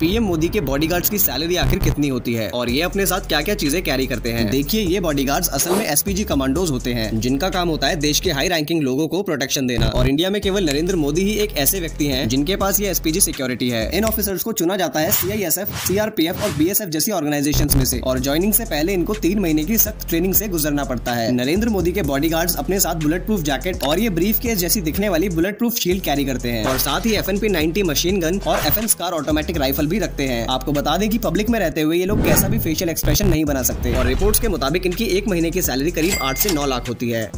PM Modi के bodyguards की salary आखिर कितनी होती है? और ये अपने साथ क्या क्या चीज़ें कैरी करते हैं? देखिए, ये बॉडीगार्ड्स असल में एसपीजी कमांडोज होते हैं, जिनका काम होता है देश के हाई रैंकिंग लोगों को प्रोटेक्शन देना। और इंडिया में केवल नरेंद्र मोदी ही एक ऐसे व्यक्ति हैं, जिनके पास ये एसपीजी सिक्योरिटी है। इन ऑफिसर्स को चुना जाता है सीआईएसएफ सीआरपीएफ और बीएसएफ जैसी ऑर्गेनाइजेशन में से। और ज्वाइनिंग से पहले इनको तीन महीने की सख्त ट्रेनिंग से गुजरना पड़ता है। नरेंद्र मोदी के बॉडी अपने साथ बुलेट प्रूफ जैकेट और ये ब्रीफ केस जैसी दिखने वाली बुलेट प्रूफ शील्ड कैरी करते हैं। और साथ ही एफ़ एन मशीन गन और F N SCAR automatic rifle भी रखते हैं। आपको बता दें कि पब्लिक में रहते हुए ये लोग कैसा भी फेशियल एक्सप्रेशन नहीं बना सकते। और रिपोर्ट्स के मुताबिक इनकी एक महीने की सैलरी करीब आठ से नौ लाख होती है।